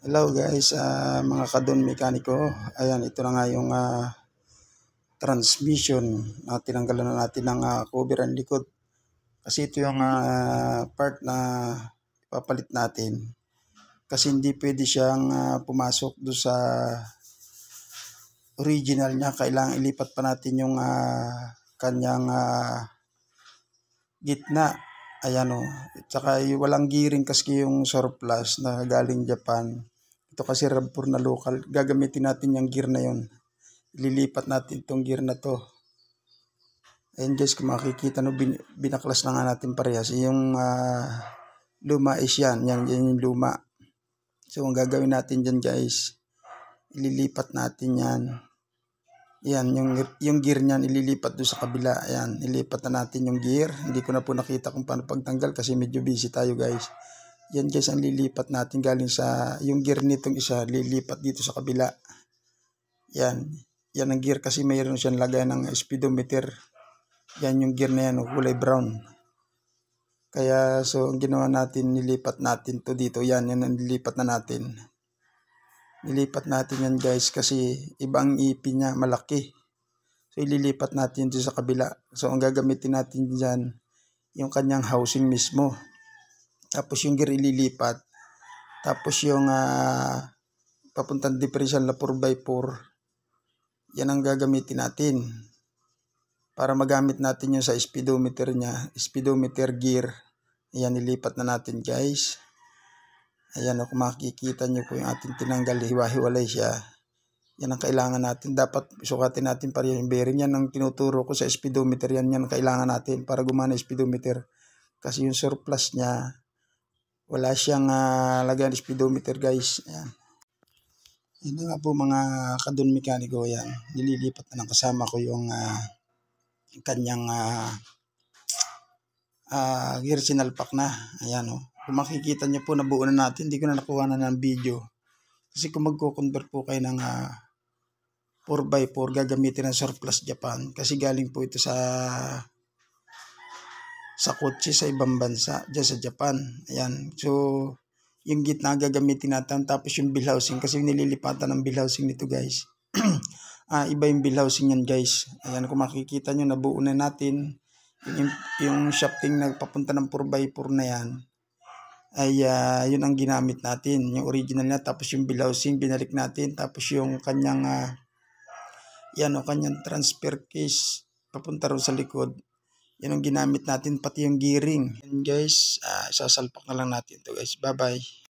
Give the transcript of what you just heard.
Hello guys, ah, mga kadon mekaniko. Ayan, ito na nga yung ah, transmission na tinanggalan na natin ng ah, cover ang likod. Kasi ito yung ah, part na papalit natin. Kasi hindi pwede siyang ah, pumasok do sa original niya. Kailangan ilipat pa natin yung ah, kanyang ah, gitna. Ayan o. Tsaka yung walang gearing kasi yung surplus na galing Japan. Ito kasi rubber na local. Gagamitin natin yung gear na yon. Ililipat natin itong gear na to. Ayan guys, kung makikita no, bin, binaklas na nga natin parehas. Yung ah, luma is yan. Yan, yan yung luma. So, ang gagawin natin dyan guys, ililipat natin yan. Yan, yung, yung gear niyan ililipat doon sa kabila. Ayan, ilipat na natin yung gear. Hindi ko na po nakita kung paano pagtanggal kasi medyo busy tayo guys. Yan guys, ang lilipat natin galing sa, yung gear nitong isa, lilipat dito sa kabila. Yan, yan ang gear kasi mayroon siyang lagay ng speedometer. Yan yung gear na yan, oh, kulay brown. Kaya so ang ginawa natin, nilipat natin to dito. Yan, yan ang nilipat na natin. Nilipat natin yan guys kasi ibang ipin niya malaki. So ililipat natin dito sa kabila. So ang gagamitin natin dyan, yung kanyang housing mismo. Tapos yung gear ililipat. Tapos yung uh, papuntang differential na 4x4, yan ang gagamitin natin. Para magamit natin yung sa speedometer niya, speedometer gear. Ayan, ilipat na natin guys. Ayan, kung makikita nyo po yung ating tinanggal, hiwa-hiwalay siya. Yan ang kailangan natin. Dapat sukatin natin para yung bearing. Yan ang tinuturo ko sa speedometer. Yan yan ang kailangan natin para gumana speedometer. Kasi yung surplus niya, wala siyang uh, lagyan speedometer guys. Ayan. Yan nga po mga kadon mekaniko yan. Nililipat na lang kasama ko yung uh, kanyang uh, uh, gear sinalpak na. Ayan o. Oh. Kung makikita niyo po, nabuo na natin. Hindi ko na nakuha na ng video. Kasi kung magko-convert po kayo ng uh, 4x4, gagamitin ng surplus Japan. Kasi galing po ito sa sa kotse sa ibang bansa, dyan sa Japan. Ayan. So, yung gitna gagamitin natin. Tapos yung bill housing. Kasi nililipatan ng bill housing nito guys. ah, iba yung bill housing yan guys. Ayan, kung makikita nyo, nabuo na natin. Yung, yung shafting na papunta ng 4x4 na yan ay uh, yun ang ginamit natin. Yung original niya, tapos yung bilhousing, binalik natin. Tapos yung kanyang, uh, yan o, kanyang transfer case, papunta rin sa likod. Yan ang ginamit natin, pati yung gearing. And guys, uh, sasalpak na lang natin to guys. Bye-bye.